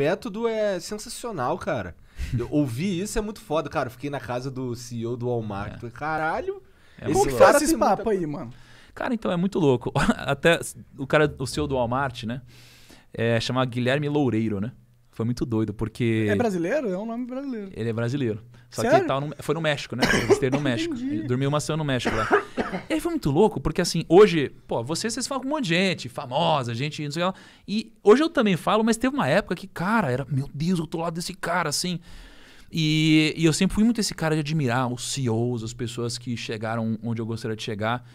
método é sensacional, cara. Eu ouvi isso, é muito foda. Cara, eu fiquei na casa do CEO do Walmart. Falei, Caralho, É esse Como que muito cara faz esse tem muita papo aí, mano? Cara, então é muito louco. Até o cara, o CEO do Walmart, né? É chamado Guilherme Loureiro, né? Foi muito doido, porque. É brasileiro? É um nome brasileiro. Ele é brasileiro. Só que Sério? ele tava no- foi no México, né? Ele esteve no México. Entendi. Ele dormiu uma semana no México lá. E aí foi muito louco, porque assim, hoje, pô, vocês, vocês falam com um monte de gente, famosa, gente, não sei lá. E hoje eu também falo, mas teve uma época que, cara, era, meu Deus, eu tô lá desse cara, assim. E, e eu sempre fui muito esse cara de admirar os CEOs, as pessoas que chegaram onde eu gostaria de chegar.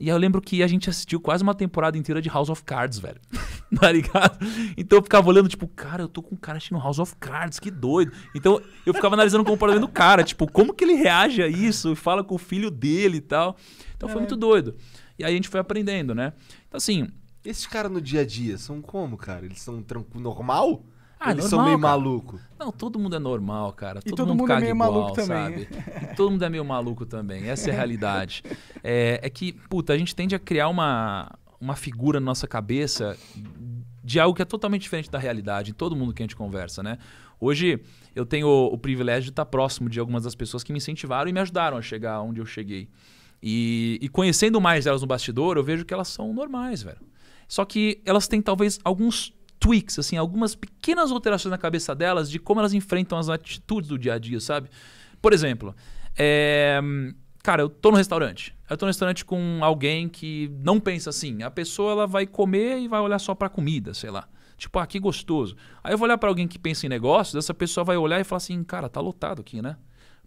E aí eu lembro que a gente assistiu quase uma temporada inteira de House of Cards, velho. tá ligado? Então eu ficava olhando, tipo, cara, eu tô com um cara assistindo House of Cards, que doido. Então eu ficava analisando o comportamento do cara, tipo, como que ele reage a isso? E fala com o filho dele e tal. Então foi É. muito doido. E aí a gente foi aprendendo, né? Então assim, Esses caras no dia a dia são como, cara? Eles são tranquilo, normal? Ah, Eles são normal, meio cara. maluco. Não, todo mundo é normal, cara. E Todo, todo mundo, mundo é caga meio igual, maluco também. sabe? E todo mundo é meio maluco também. Essa é a realidade. É, é que, puta, a gente tende a criar uma, uma figura na nossa cabeça de algo que é totalmente diferente da realidade em todo mundo que a gente conversa, né? Hoje eu tenho o, o privilégio de estar próximo de algumas das pessoas que me incentivaram e me ajudaram a chegar onde eu cheguei. E, e conhecendo mais elas no bastidor, eu vejo que elas são normais, velho. Só que elas têm talvez alguns tweaks, assim, algumas pequenas alterações na cabeça delas de como elas enfrentam as atitudes do dia a dia, sabe? Por exemplo, é, cara, eu tô no restaurante. Eu tô no restaurante com alguém que não pensa assim. A pessoa ela vai comer e vai olhar só pra comida, sei lá. Tipo, ah, que gostoso. Aí eu vou olhar pra alguém que pensa em negócios, essa pessoa vai olhar e falar assim, cara, tá lotado aqui, né?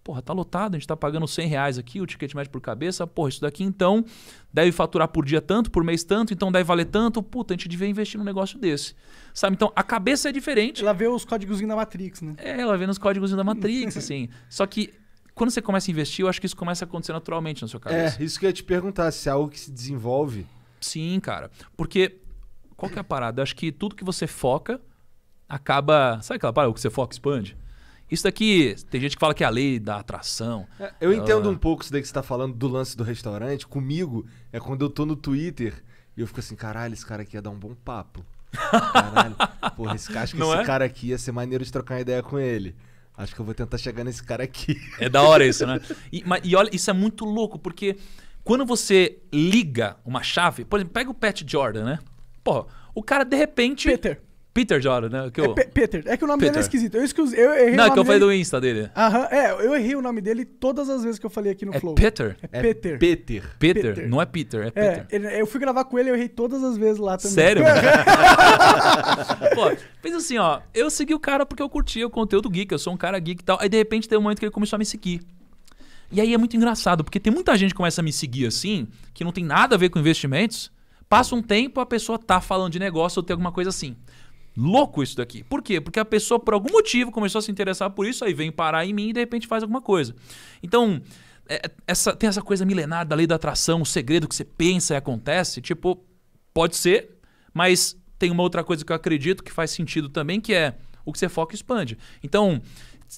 Porra, tá lotado, a gente tá pagando 100 reais aqui, o ticket médio por cabeça. Porra, isso daqui então deve faturar por dia tanto, por mês tanto, então deve valer tanto. Puta, a gente devia investir num negócio desse. Sabe? Então a cabeça é diferente. Ela vê os códigos da Matrix, né? É, ela vê nos códigos da Matrix, assim. Só que quando você começa a investir, eu acho que isso começa a acontecer naturalmente na sua cabeça. É, isso que eu ia te perguntar, se é algo que se desenvolve. Sim, cara. Porque qual que é a parada? Eu acho que tudo que você foca acaba. Sabe aquela parada? O que você foca expande? Isso daqui, tem gente que fala que é a lei da atração. É, Eu entendo Ah. um pouco isso daí que você tá falando do lance do restaurante. Comigo, é quando eu tô no Twitter e eu fico assim, caralho, esse cara aqui ia dar um bom papo. Caralho. Porra, esse, cara- acho que Não esse é? cara aqui ia ser maneiro de trocar uma ideia com ele. Acho que eu vou tentar chegar nesse cara aqui. É da hora isso, né? E, mas- e olha, isso é muito louco, porque quando você liga uma chave, por exemplo, pega o Pat Jordan, né? Pô, o cara de repente. Peter. Peter Jordan, né? Que É eu... Pe- Peter. É que o nome dele é Peter. esquisito. Eu, esqueci, eu errei Não, o é nome que eu falei dele. do Insta dele. Aham, é, eu errei o nome dele todas as vezes que eu falei aqui no É Flow. Peter? É É Peter. Peter. Peter? Peter. Não é Peter, é É, Peter. ele- eu fui gravar com ele e eu errei todas as vezes lá também. Sério? Pô, fez assim, ó. Eu segui o cara porque eu curtia o conteúdo geek, eu sou um cara geek e tal. Aí de repente tem um momento que ele começou a me seguir. E aí é muito engraçado, porque tem muita gente que começa a me seguir assim, que não tem nada a ver com investimentos. Passa um tempo, a pessoa tá falando de negócio ou tem alguma coisa assim. Louco isso daqui. Por quê? Porque a pessoa, por algum motivo, começou a se interessar por isso, aí vem parar em mim e de repente faz alguma coisa. Então, é- essa, tem essa coisa milenar da lei da atração, o segredo que você pensa e acontece. Tipo, pode ser, mas tem uma outra coisa que eu acredito que faz sentido também, que é o que você foca expande. Então,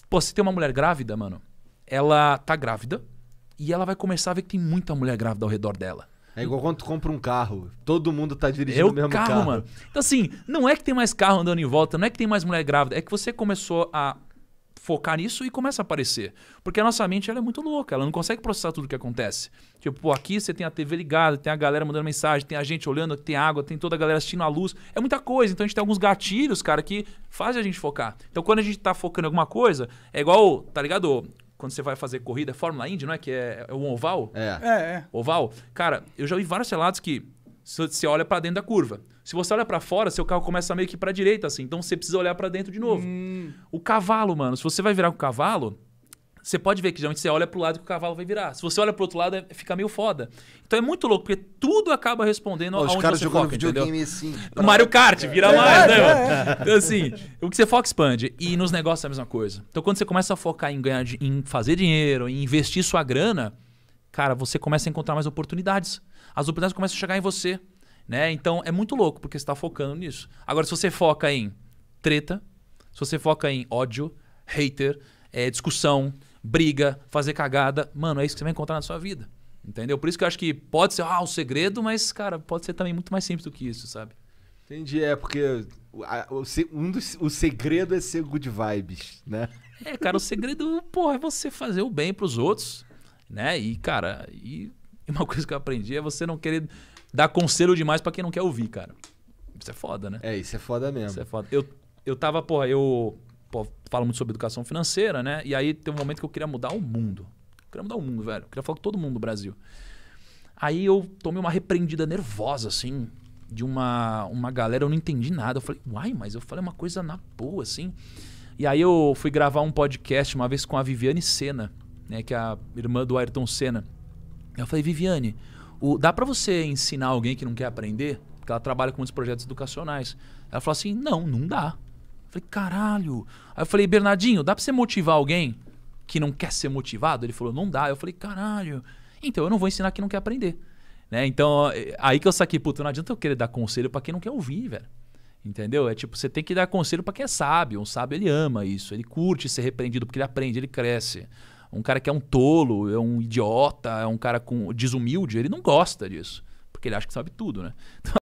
pô, se tem uma mulher grávida, mano, ela tá grávida e ela vai começar a ver que tem muita mulher grávida ao redor dela. É igual quando tu compra um carro. Todo mundo tá É dirigindo o o mesmo carro, carro. mano. Então, assim, não é que tem mais carro andando em volta, não é que tem mais mulher grávida, é que você começou a focar nisso e começa a aparecer. Porque a nossa mente ela é muito louca, ela não consegue processar tudo que acontece. Tipo, pô, aqui você tem a TV ligada, tem a galera mandando mensagem, tem a gente olhando, tem água, tem toda a galera assistindo a luz. É muita coisa. Então a gente tem alguns gatilhos, cara, que fazem a gente focar. Então quando a gente tá focando em alguma coisa, é igual, tá ligado? Quando você vai fazer corrida, é Fórmula Indy, não é? Que é, é um oval. É. É, é. Oval, cara, eu já vi vários relatos que se você olha pra dentro da curva. Se você olha pra fora, seu carro começa meio que pra direita, assim. Então você precisa olhar pra dentro de novo. O cavalo, mano, se você vai virar com o cavalo, você pode ver que geralmente você olha pro lado que o cavalo vai virar. Se você olha pro outro lado, é- fica meio foda. Então é muito louco, porque tudo acaba respondendo os aonde caras você jogando foca, entendeu? videogame assim. O Mario Kart, vira mais, né, é, mano? Então, assim, o que você foca expande. E nos negócios é a mesma coisa. Então, quando você começa a focar em ganhar, em fazer dinheiro, em investir sua grana, cara, você começa a encontrar mais oportunidades. As oportunidades começam a chegar em você, né? Então, é muito louco, porque você está focando nisso. Agora, se você foca em treta, se você foca em ódio, hater, é, discussão, briga, fazer cagada, mano, é isso que você vai encontrar na sua vida. Entendeu? Por isso que eu acho que pode ser ah, o segredo, mas, cara, pode ser também muito mais simples do que isso, sabe? Entendi, é porque um dos, o segredo é ser good vibes, né? É, cara, o segredo, porra, é você fazer o bem pros outros, né? E, cara, e uma coisa que eu aprendi é você não querer dar conselho demais pra quem não quer ouvir, cara. Isso é foda, né? É, isso é foda mesmo. Isso é foda. Eu, eu tava, porra, eu pô, falo muito sobre educação financeira, né? E aí teve um momento que eu queria mudar o mundo. Eu queria mudar o mundo, velho. Eu queria falar com todo mundo do Brasil. Aí eu tomei uma repreendida nervosa, assim, de uma, uma galera, eu não entendi nada. Eu falei, uai, mas eu falei uma coisa na boa, assim. E aí eu fui gravar um podcast uma vez com a Viviane Senna, né? Que é a irmã do Ayrton Senna. Eu falei, Viviane, o- dá pra você ensinar alguém que não quer aprender? Porque ela trabalha com muitos projetos educacionais. Ela falou assim, não, não dá. Falei, caralho. Aí eu falei, Bernardinho, dá pra você motivar alguém que não quer ser motivado? Ele falou, não dá. Eu falei, caralho. Então eu não vou ensinar quem não quer aprender. Né? Então, é, aí que eu saquei, puta, não adianta eu querer dar conselho pra quem não quer ouvir, velho. Entendeu? É tipo, você tem que dar conselho pra quem é sábio. Um sábio, ele ama isso. Ele curte ser repreendido porque ele aprende, ele cresce. Um cara que é um tolo, é um idiota, é um cara com desumilde, ele não gosta disso. Porque ele acha que sabe tudo, né? Então,